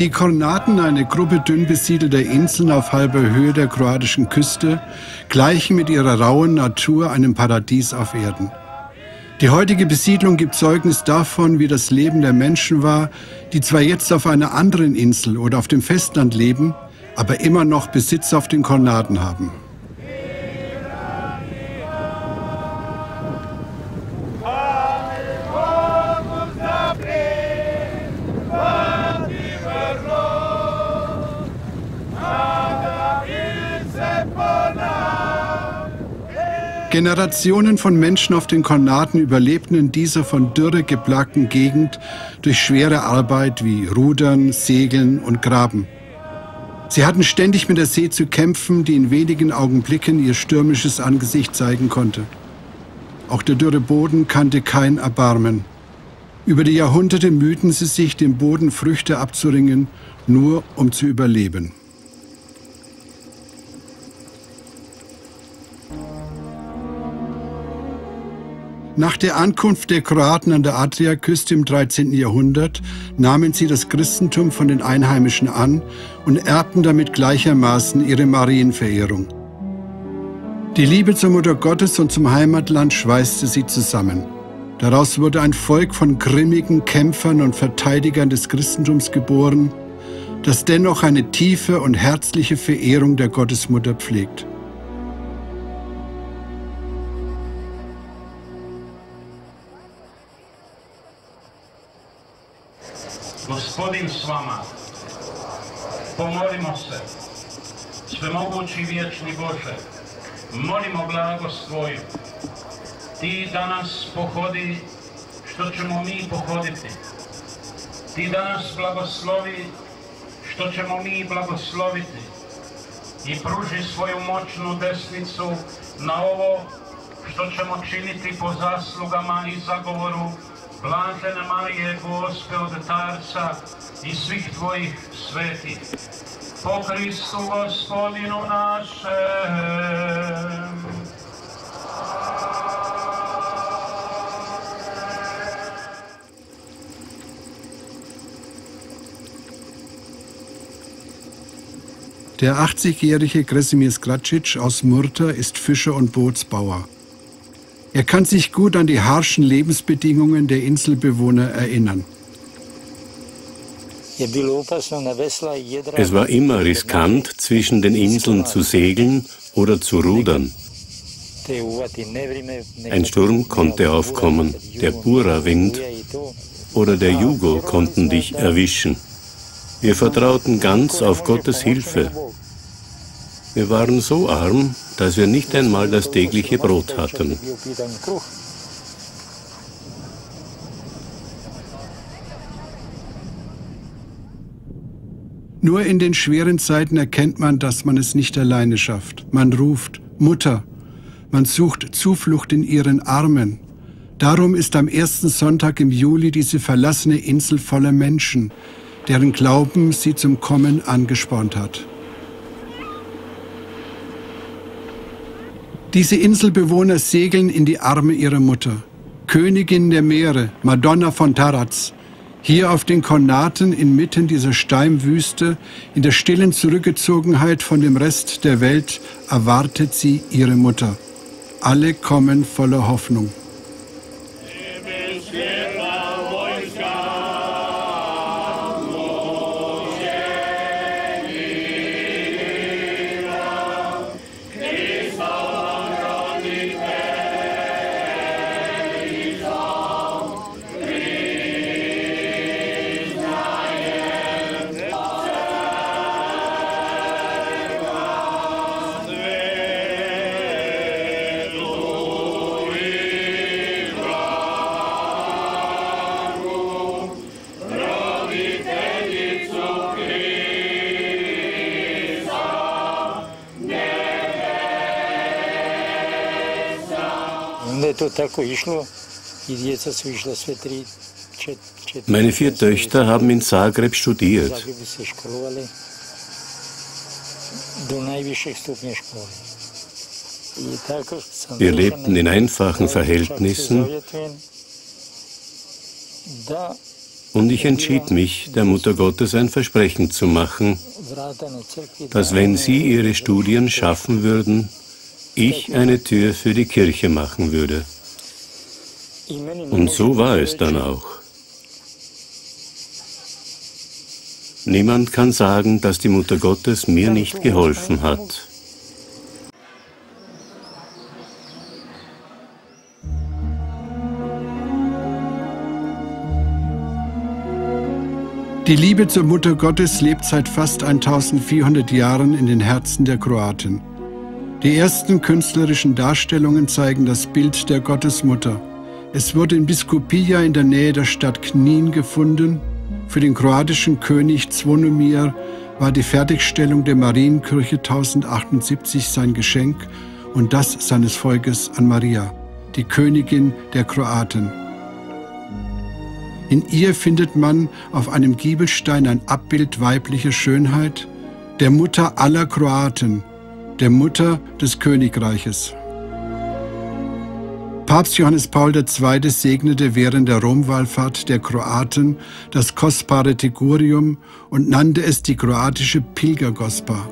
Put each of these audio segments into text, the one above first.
Die Kornaten, eine Gruppe dünn besiedelter Inseln auf halber Höhe der kroatischen Küste, gleichen mit ihrer rauen Natur einem Paradies auf Erden. Die heutige Besiedlung gibt Zeugnis davon, wie das Leben der Menschen war, die zwar jetzt auf einer anderen Insel oder auf dem Festland leben, aber immer noch Besitz auf den Kornaten haben. Generationen von Menschen auf den Kornaten überlebten in dieser von Dürre geplagten Gegend durch schwere Arbeit wie Rudern, Segeln und Graben. Sie hatten ständig mit der See zu kämpfen, die in wenigen Augenblicken ihr stürmisches Angesicht zeigen konnte. Auch der dürre Boden kannte kein Erbarmen. Über die Jahrhunderte mühten sie sich, dem Boden Früchte abzuringen, nur um zu überleben. Nach der Ankunft der Kroaten an der Adriaküste im 13. Jahrhundert nahmen sie das Christentum von den Einheimischen an und erbten damit gleichermaßen ihre Marienverehrung. Die Liebe zur Mutter Gottes und zum Heimatland schweißte sie zusammen. Daraus wurde ein Volk von grimmigen Kämpfern und Verteidigern des Christentums geboren, das dennoch eine tiefe und herzliche Verehrung der Gottesmutter pflegt. Gospodin s vama. Pomolimo se. Svemogući vječni Bože, molimo blagost Tvoju. Ti danas pohodi što ćemo mi pohoditi. Ti danas blagoslovi što ćemo mi blagosloviti i pruži svoju moćnu desnicu na ovo što ćemo činiti po zaslugama i zagovoru Blažena Marije, Gospe od Tarca i svih Tvojih svetih, po Hristu Gospodinu našem. Der 80-jährige Kresimir Skracic aus Murta ist Fischer und Bootsbauer. Er kann sich gut an die harschen Lebensbedingungen der Inselbewohner erinnern. Es war immer riskant, zwischen den Inseln zu segeln oder zu rudern. Ein Sturm konnte aufkommen, der Bura-Wind oder der Jugo konnten dich erwischen. Wir vertrauten ganz auf Gottes Hilfe. Wir waren so arm, dass wir nicht einmal das tägliche Brot hatten. Nur in den schweren Zeiten erkennt man, dass man es nicht alleine schafft. Man ruft Mutter. Man sucht Zuflucht in ihren Armen. Darum ist am ersten Sonntag im Juli diese verlassene Insel voller Menschen, deren Glauben sie zum Kommen angespornt hat. Diese Inselbewohner segeln in die Arme ihrer Mutter, Königin der Meere, Madonna von Taraz. Hier auf den Kornaten inmitten dieser Steinwüste, in der stillen Zurückgezogenheit von dem Rest der Welt, erwartet sie ihre Mutter. Alle kommen voller Hoffnung. Meine vier Töchter haben in Zagreb studiert. Wir lebten in einfachen Verhältnissen. Und ich entschied mich, der Mutter Gottes ein Versprechen zu machen, dass wenn sie ihre Studien schaffen würden, ich eine Tür für die Kirche machen würde. Und so war es dann auch. Niemand kann sagen, dass die Mutter Gottes mir nicht geholfen hat. Die Liebe zur Mutter Gottes lebt seit fast 1400 Jahren in den Herzen der Kroaten. Die ersten künstlerischen Darstellungen zeigen das Bild der Gottesmutter. Es wurde in Biskupija in der Nähe der Stadt Knin gefunden. Für den kroatischen König Zvonimir war die Fertigstellung der Marienkirche 1078 sein Geschenk und das seines Volkes an Maria, die Königin der Kroaten. In ihr findet man auf einem Giebelstein ein Abbild weiblicher Schönheit, der Mutter aller Kroaten, der Mutter des Königreiches. Papst Johannes Paul II. segnete während der Romwallfahrt der Kroaten das kostbare Tegurium und nannte es die kroatische Pilgergospa.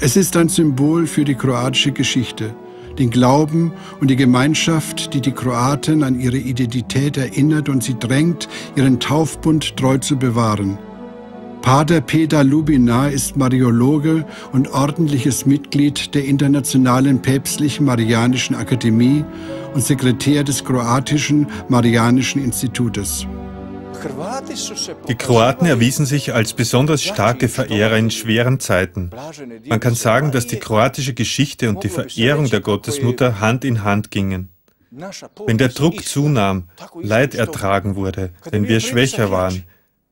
Es ist ein Symbol für die kroatische Geschichte, den Glauben und die Gemeinschaft, die die Kroaten an ihre Identität erinnert und sie drängt, ihren Taufbund treu zu bewahren. Pater Peter Lubina ist Mariologe und ordentliches Mitglied der Internationalen Päpstlichen Marianischen Akademie und Sekretär des Kroatischen Marianischen Institutes. Die Kroaten erwiesen sich als besonders starke Verehrer in schweren Zeiten. Man kann sagen, dass die kroatische Geschichte und die Verehrung der Gottesmutter Hand in Hand gingen. Wenn der Druck zunahm, Leid ertragen wurde, wenn wir schwächer waren,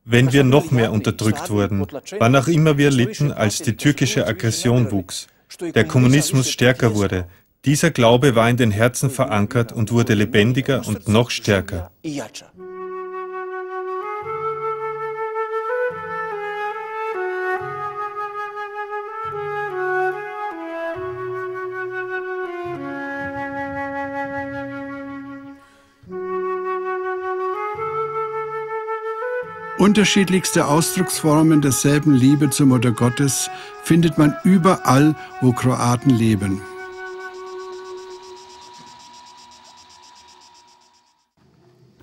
wenn wir noch mehr unterdrückt wurden, wann auch immer wir litten, als die türkische Aggression wuchs, der Kommunismus stärker wurde, dieser Glaube war in den Herzen verankert und wurde lebendiger und noch stärker. Unterschiedlichste Ausdrucksformen derselben Liebe zur Mutter Gottes findet man überall, wo Kroaten leben.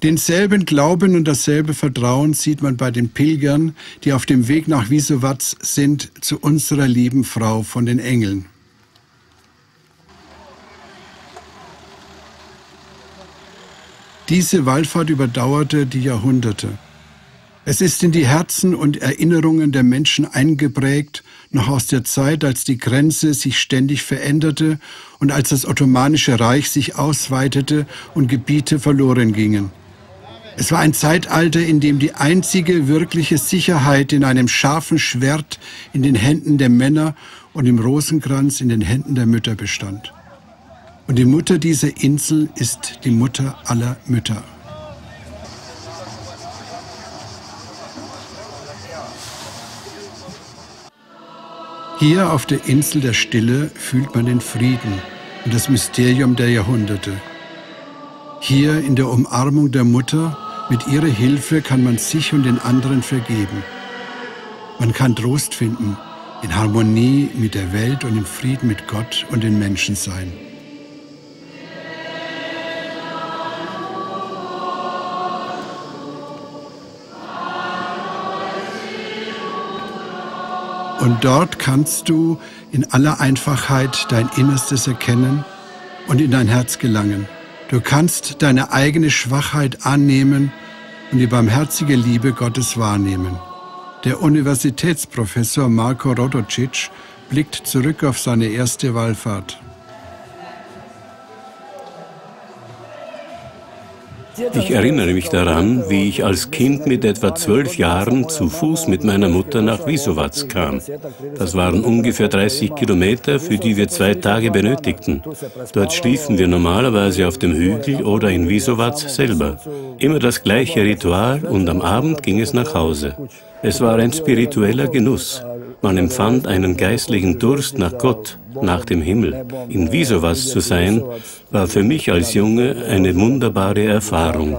Denselben Glauben und dasselbe Vertrauen sieht man bei den Pilgern, die auf dem Weg nach Wisowac sind, zu unserer lieben Frau von den Engeln. Diese Wallfahrt überdauerte die Jahrhunderte. Es ist in die Herzen und Erinnerungen der Menschen eingeprägt, noch aus der Zeit, als die Grenze sich ständig veränderte und als das Ottomanische Reich sich ausweitete und Gebiete verloren gingen. Es war ein Zeitalter, in dem die einzige wirkliche Sicherheit in einem scharfen Schwert in den Händen der Männer und im Rosenkranz in den Händen der Mütter bestand. Und die Mutter dieser Insel ist die Mutter aller Mütter. Hier auf der Insel der Stille fühlt man den Frieden und das Mysterium der Jahrhunderte. Hier in der Umarmung der Mutter, mit ihrer Hilfe kann man sich und den anderen vergeben. Man kann Trost finden, in Harmonie mit der Welt und im Frieden mit Gott und den Menschen sein. Und dort kannst du in aller Einfachheit dein Innerstes erkennen und in dein Herz gelangen. Du kannst deine eigene Schwachheit annehmen und die barmherzige Liebe Gottes wahrnehmen. Der Universitätsprofessor Marko Rodocic blickt zurück auf seine erste Wallfahrt. Ich erinnere mich daran, wie ich als Kind mit etwa zwölf Jahren zu Fuß mit meiner Mutter nach Wisowac kam. Das waren ungefähr 30 Kilometer, für die wir zwei Tage benötigten. Dort schliefen wir normalerweise auf dem Hügel oder in Wisowac selber. Immer das gleiche Ritual und am Abend ging es nach Hause. Es war ein spiritueller Genuss. Man empfand einen geistlichen Durst nach Gott, nach dem Himmel. In Wisowas zu sein, war für mich als Junge eine wunderbare Erfahrung.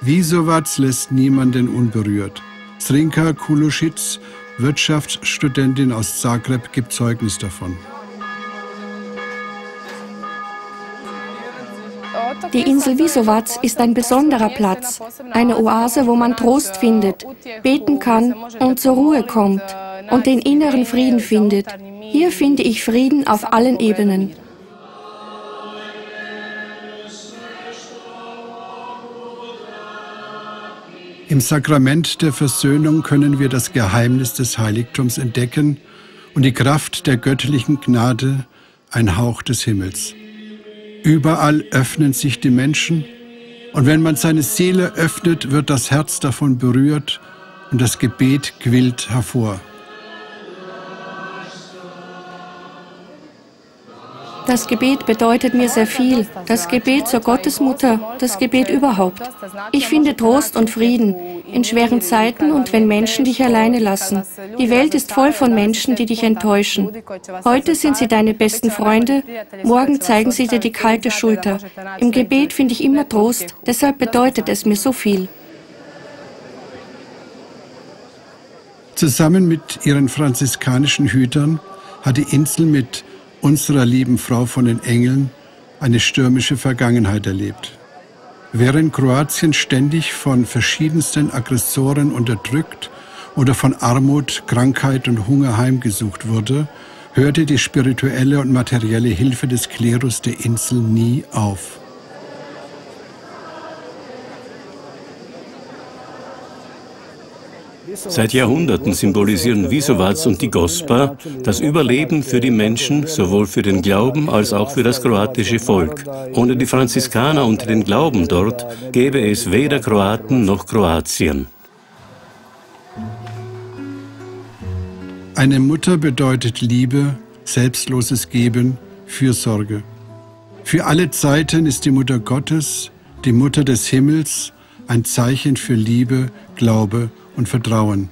Wiesowac lässt niemanden unberührt. Srinka Kuluschitz, Wirtschaftsstudentin aus Zagreb, gibt Zeugnis davon. Die Insel Visovac ist ein besonderer Platz, eine Oase, wo man Trost findet, beten kann und zur Ruhe kommt und den inneren Frieden findet. Hier finde ich Frieden auf allen Ebenen. Im Sakrament der Versöhnung können wir das Geheimnis des Heiligtums entdecken und die Kraft der göttlichen Gnade, ein Hauch des Himmels. Überall öffnen sich die Menschen und wenn man seine Seele öffnet, wird das Herz davon berührt und das Gebet quillt hervor. Das Gebet bedeutet mir sehr viel. Das Gebet zur Gottesmutter, das Gebet überhaupt. Ich finde Trost und Frieden in schweren Zeiten und wenn Menschen dich alleine lassen. Die Welt ist voll von Menschen, die dich enttäuschen. Heute sind sie deine besten Freunde, morgen zeigen sie dir die kalte Schulter. Im Gebet finde ich immer Trost, deshalb bedeutet es mir so viel. Zusammen mit ihren franziskanischen Hütern hat die Insel mit unserer lieben Frau von den Engeln eine stürmische Vergangenheit erlebt. Während Kroatien ständig von verschiedensten Aggressoren unterdrückt oder von Armut, Krankheit und Hunger heimgesucht wurde, hörte die spirituelle und materielle Hilfe des Klerus der Insel nie auf. Seit Jahrhunderten symbolisieren Wisovac und die Gospa das Überleben für die Menschen, sowohl für den Glauben als auch für das kroatische Volk. Ohne die Franziskaner und den Glauben dort gäbe es weder Kroaten noch Kroatien. Eine Mutter bedeutet Liebe, selbstloses Geben, Fürsorge. Für alle Zeiten ist die Mutter Gottes, die Mutter des Himmels, ein Zeichen für Liebe, Glaube und Vertrauen.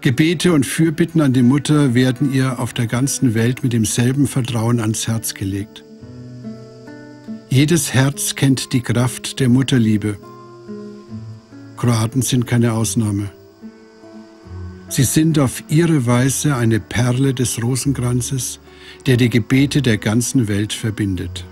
Gebete und Fürbitten an die Mutter werden ihr auf der ganzen Welt mit demselben Vertrauen ans Herz gelegt. Jedes Herz kennt die Kraft der Mutterliebe. Kroaten sind keine Ausnahme. Sie sind auf ihre Weise eine Perle des Rosenkranzes, der die Gebete der ganzen Welt verbindet.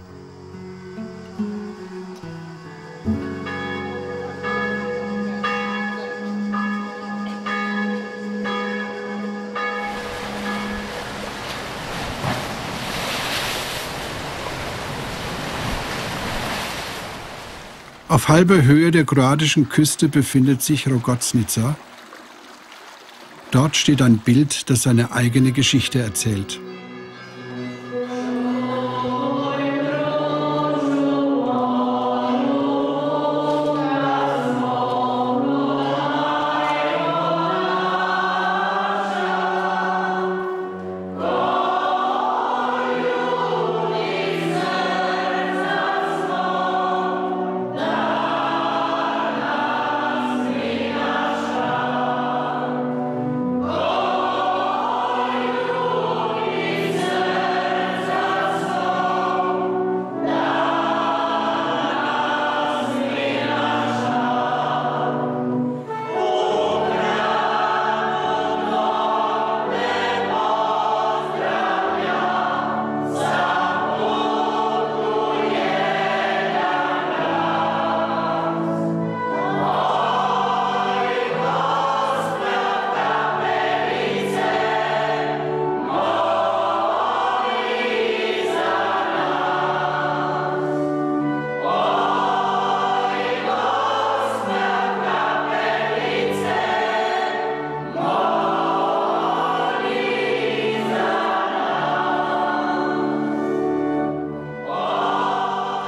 Auf halber Höhe der kroatischen Küste befindet sich Rogoznica. Dort steht ein Bild, das seine eigene Geschichte erzählt.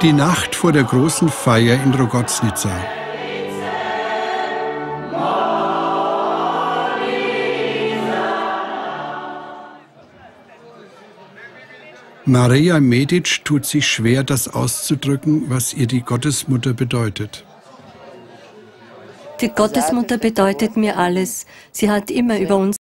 Die Nacht vor der großen Feier in Rogoznica. Maria Medic tut sich schwer, das auszudrücken, was ihr die Gottesmutter bedeutet. Die Gottesmutter bedeutet mir alles. Sie hat immer über uns